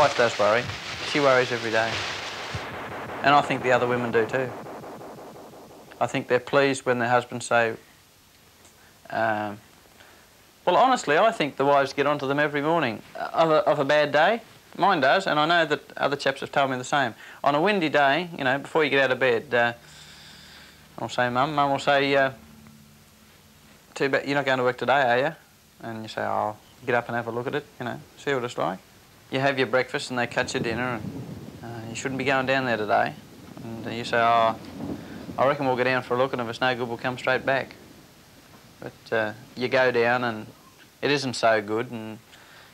Wife does worry. She worries every day. And I think the other women do too. I think they're pleased when their husbands say, um, well, honestly, I think the wives get onto them every morning of a, of a bad day. Mine does, and I know that other chaps have told me the same. On a windy day, you know, before you get out of bed, uh, I'll say, Mum, Mum will say, uh, too bad, you're not going to work today, are you? And you say, I'll get up and have a look at it, you know, see what it's like. You have your breakfast and they cut your dinner and uh, you shouldn't be going down there today. And you say, oh, I reckon we'll go down for a look and if it's no good, we'll come straight back. But uh, you go down and it isn't so good and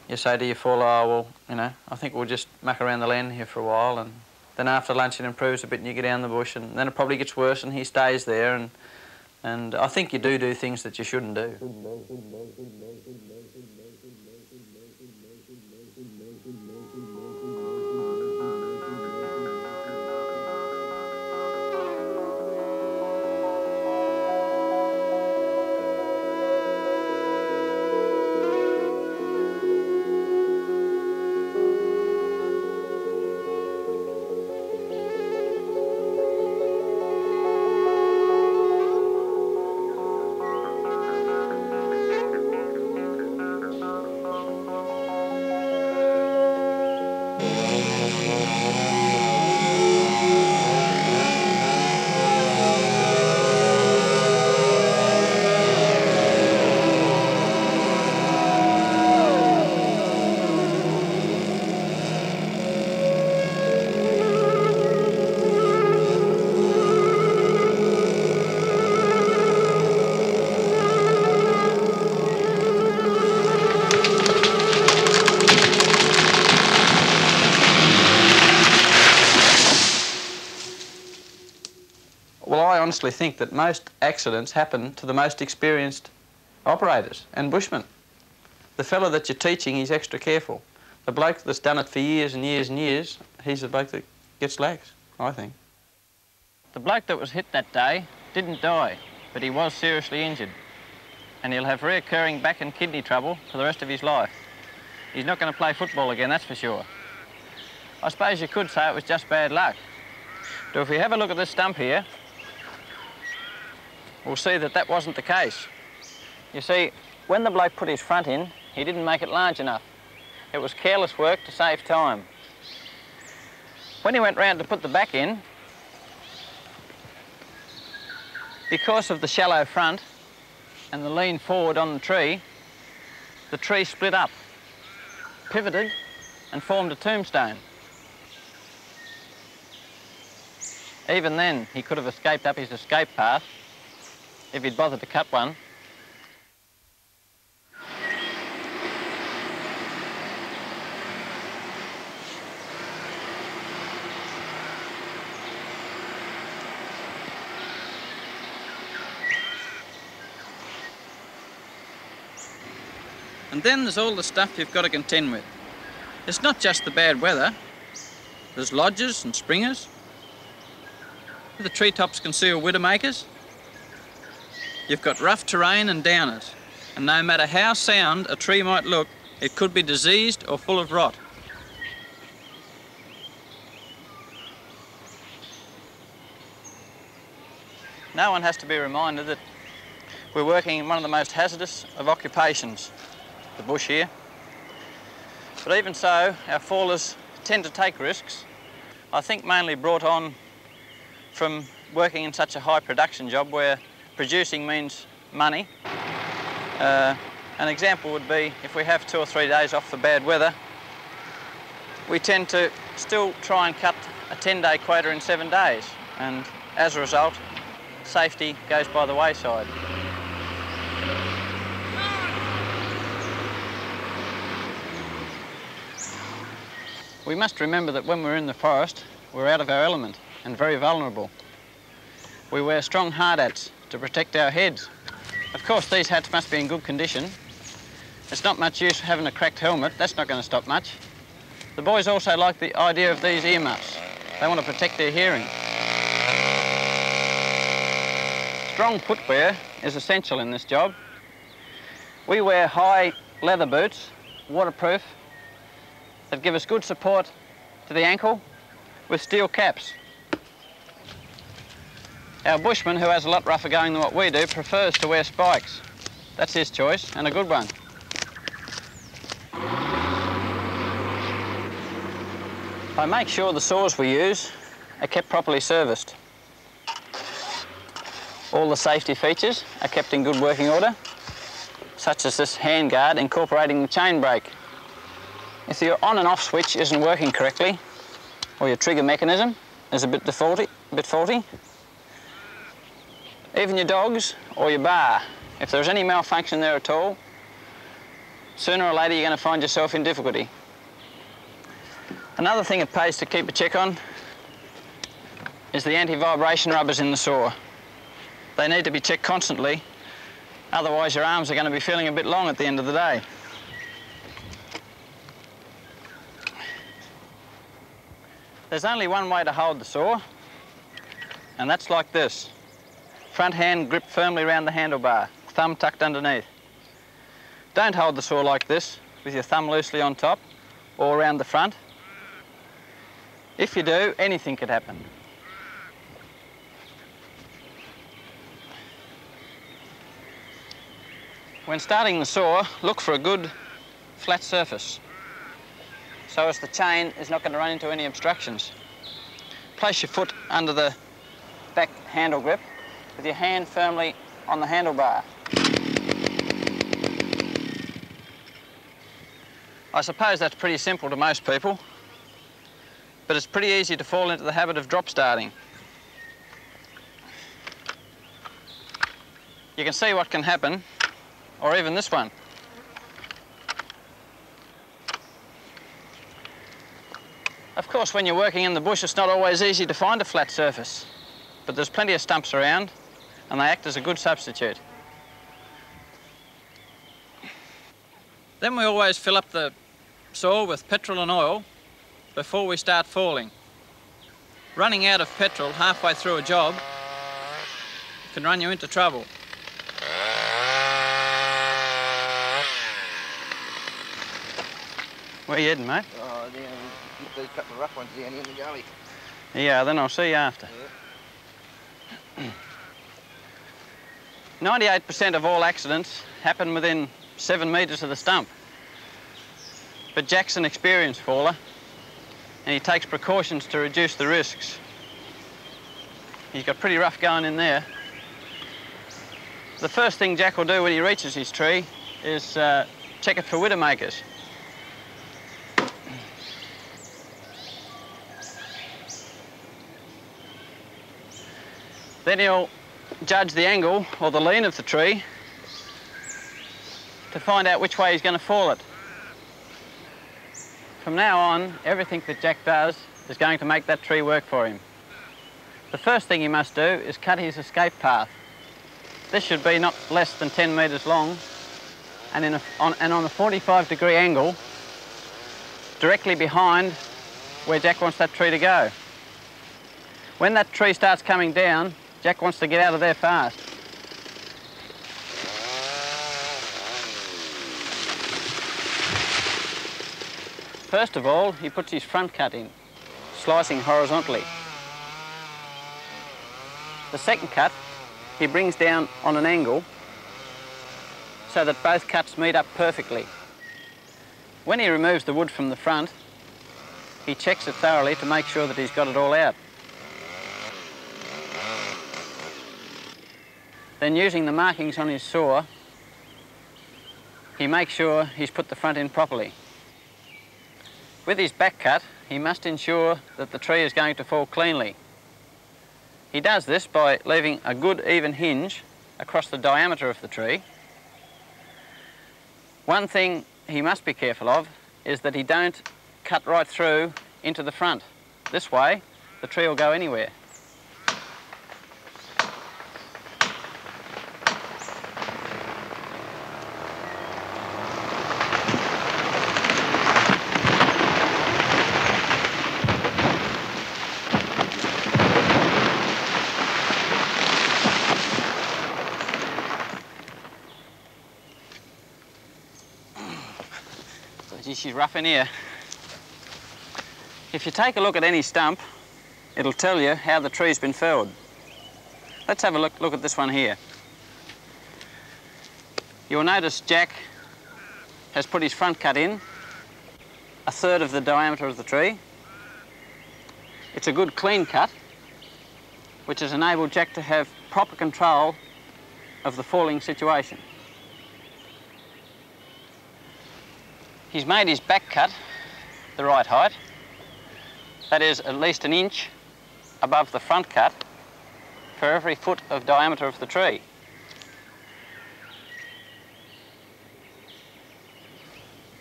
you say to your fellow, oh, well, you know, I think we'll just muck around the land here for a while and then after lunch it improves a bit and you get down the bush and then it probably gets worse and he stays there and and I think you do do things that you shouldn't do. Think that most accidents happen to the most experienced operators and bushmen. The fellow that you're teaching, he's extra careful. The bloke that's done it for years and years and years, he's the bloke that gets lax, I think. The bloke that was hit that day didn't die, but he was seriously injured. And he'll have reoccurring back and kidney trouble for the rest of his life. He's not going to play football again, that's for sure. I suppose you could say it was just bad luck. But if we have a look at this stump here, we'll see that that wasn't the case. You see, when the bloke put his front in, he didn't make it large enough. It was careless work to save time. When he went round to put the back in, because of the shallow front and the lean forward on the tree, the tree split up, pivoted and formed a tombstone. Even then, he could have escaped up his escape path if he'd bothered to cut one. And then there's all the stuff you've got to contend with. It's not just the bad weather. There's lodgers and springers. The treetops conceal widowmakers. You've got rough terrain and downers, and no matter how sound a tree might look, it could be diseased or full of rot. No one has to be reminded that we're working in one of the most hazardous of occupations, the bush here. But even so, our fallers tend to take risks, I think mainly brought on from working in such a high production job where producing means money. Uh, an example would be if we have two or three days off for bad weather, we tend to still try and cut a 10-day quota in seven days. And as a result, safety goes by the wayside. We must remember that when we're in the forest, we're out of our element and very vulnerable. We wear strong hard hats to protect our heads. Of course, these hats must be in good condition. It's not much use having a cracked helmet. That's not going to stop much. The boys also like the idea of these ear muffs. They want to protect their hearing. Strong footwear is essential in this job. We wear high leather boots, waterproof, that give us good support to the ankle with steel caps. Our bushman, who has a lot rougher going than what we do, prefers to wear spikes. That's his choice, and a good one. I make sure the saws we use are kept properly serviced. All the safety features are kept in good working order, such as this handguard incorporating the chain brake. If your on and off switch isn't working correctly, or your trigger mechanism is a bit defaulty, a bit faulty, even your dogs or your bar, if there's any malfunction there at all, sooner or later you're going to find yourself in difficulty. Another thing it pays to keep a check on is the anti-vibration rubbers in the saw. They need to be checked constantly, otherwise your arms are going to be feeling a bit long at the end of the day. There's only one way to hold the saw, and that's like this. Front hand gripped firmly around the handlebar, thumb tucked underneath. Don't hold the saw like this, with your thumb loosely on top or around the front. If you do, anything could happen. When starting the saw, look for a good flat surface so as the chain is not going to run into any obstructions. Place your foot under the back handle grip with your hand firmly on the handlebar. I suppose that's pretty simple to most people, but it's pretty easy to fall into the habit of drop starting. You can see what can happen, or even this one. Of course, when you're working in the bush, it's not always easy to find a flat surface, but there's plenty of stumps around, and they act as a good substitute. Then we always fill up the saw with petrol and oil before we start falling. Running out of petrol halfway through a job can run you into trouble. Where you heading, mate? Oh, down, these couple of rough ones down here in the gully. Yeah, then I'll see you after. 98% of all accidents happen within seven metres of the stump. But Jack's an experienced faller and he takes precautions to reduce the risks. He's got pretty rough going in there. The first thing Jack will do when he reaches his tree is uh, check it for widowmakers. Then he'll judge the angle or the lean of the tree to find out which way he's going to fall it. From now on, everything that Jack does is going to make that tree work for him. The first thing he must do is cut his escape path. This should be not less than 10 metres long and, a, on, and on a 45 degree angle directly behind where Jack wants that tree to go. When that tree starts coming down, Jack wants to get out of there fast. First of all, he puts his front cut in, slicing horizontally. The second cut, he brings down on an angle so that both cuts meet up perfectly. When he removes the wood from the front, he checks it thoroughly to make sure that he's got it all out. Then using the markings on his saw, he makes sure he's put the front in properly. With his back cut, he must ensure that the tree is going to fall cleanly. He does this by leaving a good even hinge across the diameter of the tree. One thing he must be careful of is that he don't cut right through into the front. This way, the tree will go anywhere. Rough in here. If you take a look at any stump, it'll tell you how the tree's been felled. Let's have a look, look at this one here. You'll notice Jack has put his front cut in, a third of the diameter of the tree. It's a good clean cut, which has enabled Jack to have proper control of the falling situation. He's made his back cut the right height. That is at least an inch above the front cut for every foot of diameter of the tree.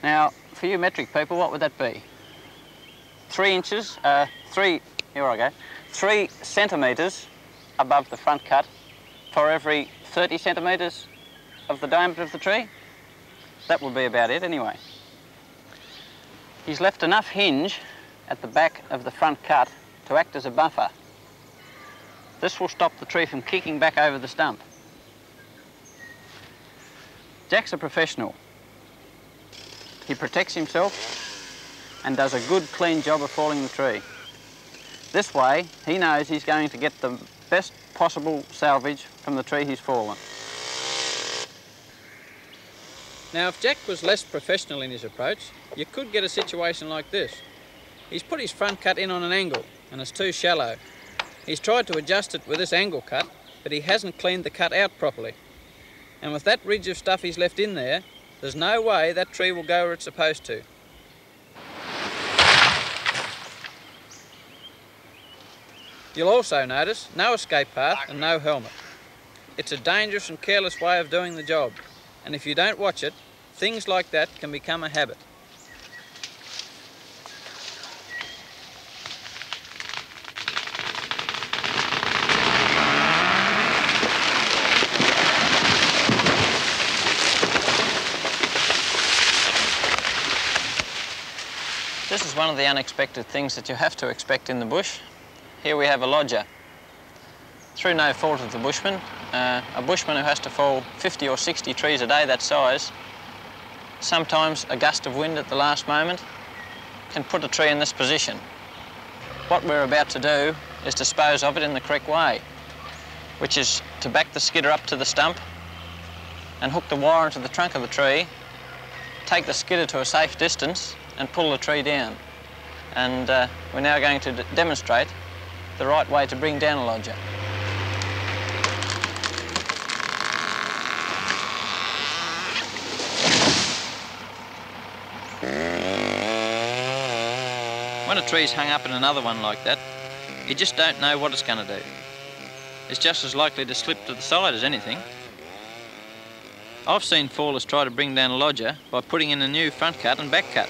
Now, for you metric people, what would that be? Three inches, uh, three, here I go, three centimetres above the front cut for every 30 centimetres of the diameter of the tree. That would be about it anyway. He's left enough hinge at the back of the front cut to act as a buffer. This will stop the tree from kicking back over the stump. Jack's a professional. He protects himself and does a good, clean job of falling the tree. This way, he knows he's going to get the best possible salvage from the tree he's fallen. Now, if Jack was less professional in his approach, you could get a situation like this. He's put his front cut in on an angle, and it's too shallow. He's tried to adjust it with this angle cut, but he hasn't cleaned the cut out properly. And with that ridge of stuff he's left in there, there's no way that tree will go where it's supposed to. You'll also notice no escape path and no helmet. It's a dangerous and careless way of doing the job, and if you don't watch it, things like that can become a habit. This is one of the unexpected things that you have to expect in the bush. Here we have a lodger. Through no fault of the bushman, uh, a bushman who has to fall 50 or 60 trees a day that size, sometimes a gust of wind at the last moment can put a tree in this position. What we're about to do is dispose of it in the correct way, which is to back the skidder up to the stump and hook the wire into the trunk of the tree, take the skidder to a safe distance and pull the tree down. And uh, we're now going to demonstrate the right way to bring down a lodger. When a tree's hung up in another one like that, you just don't know what it's going to do. It's just as likely to slip to the side as anything. I've seen fallers try to bring down a lodger by putting in a new front cut and back cut.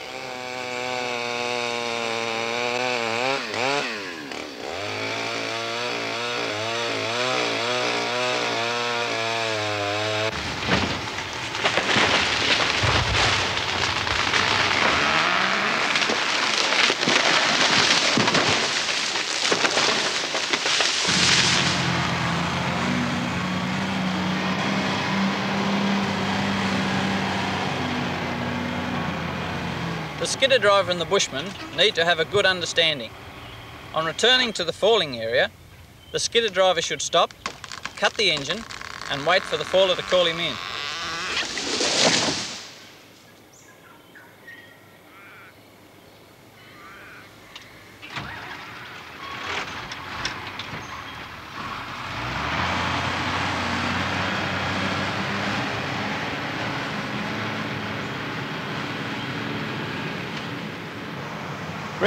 The skidder driver and the bushman need to have a good understanding. On returning to the falling area, the skidder driver should stop, cut the engine, and wait for the faller to call him in.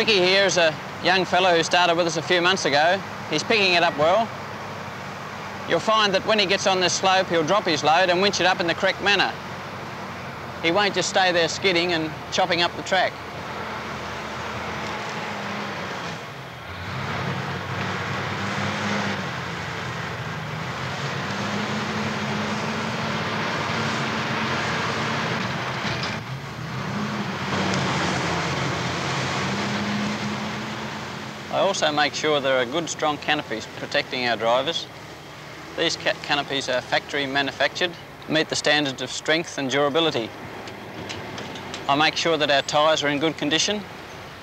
Ricky here is a young fellow who started with us a few months ago. He's picking it up well. You'll find that when he gets on this slope, he'll drop his load and winch it up in the correct manner. He won't just stay there skidding and chopping up the track. Also make sure there are good strong canopies protecting our drivers. These ca canopies are factory manufactured, meet the standards of strength and durability. I make sure that our tyres are in good condition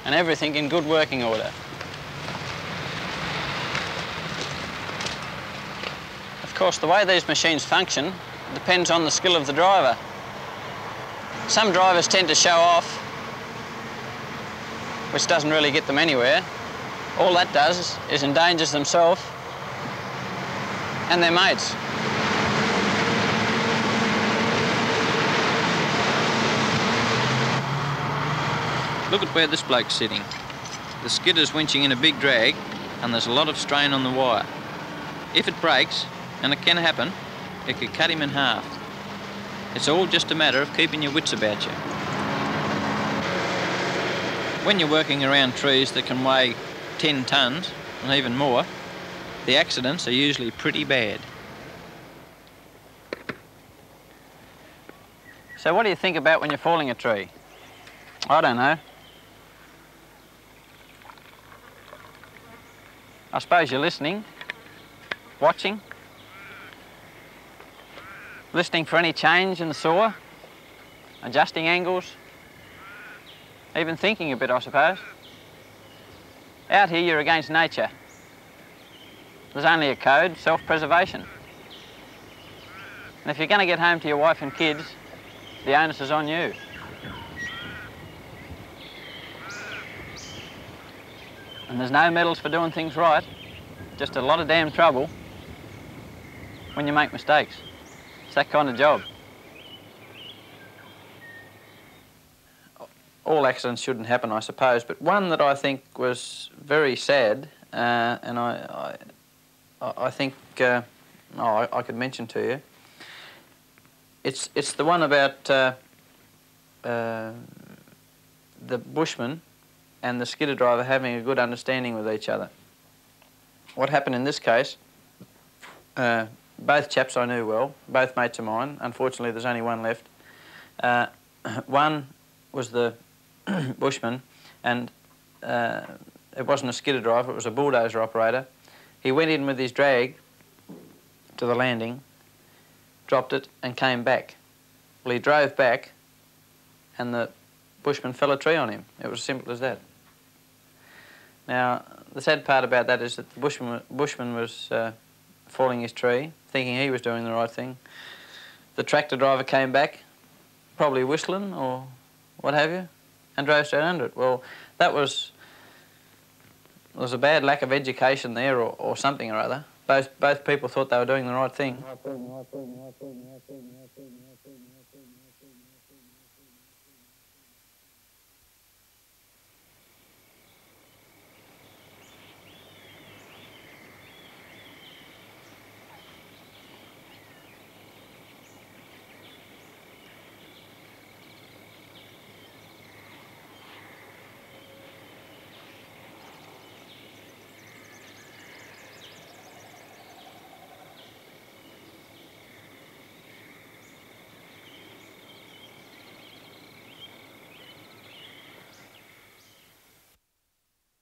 and everything in good working order. Of course, the way these machines function depends on the skill of the driver. Some drivers tend to show off, which doesn't really get them anywhere. All that does is endangers themselves and their mates. Look at where this bloke's sitting. The skidder's winching in a big drag and there's a lot of strain on the wire. If it breaks, and it can happen, it could cut him in half. It's all just a matter of keeping your wits about you. When you're working around trees that can weigh 10 tonnes and even more, the accidents are usually pretty bad. So what do you think about when you're falling a tree? I don't know. I suppose you're listening, watching, listening for any change in the saw, adjusting angles, even thinking a bit, I suppose. Out here, you're against nature. There's only a code, self-preservation. And if you're going to get home to your wife and kids, the onus is on you. And there's no medals for doing things right, just a lot of damn trouble when you make mistakes. It's that kind of job. All accidents shouldn't happen, I suppose, but one that I think was very sad, uh, and I, I, I think uh, oh, I, I, could mention to you. It's it's the one about uh, uh the bushman and the skidder driver having a good understanding with each other. What happened in this case, uh, both chaps I knew well, both mates of mine. Unfortunately, there's only one left. Uh, one was the bushman, and uh, it wasn't a skidder driver, it was a bulldozer operator. He went in with his drag to the landing, dropped it, and came back. Well, he drove back, and the bushman fell a tree on him. It was as simple as that. Now, the sad part about that is that the bushman, bushman was uh, falling his tree, thinking he was doing the right thing. The tractor driver came back, probably whistling or what have you, and drove straight under it. Well, that was was a bad lack of education there or, or something or other. Both, both people thought they were doing the right thing.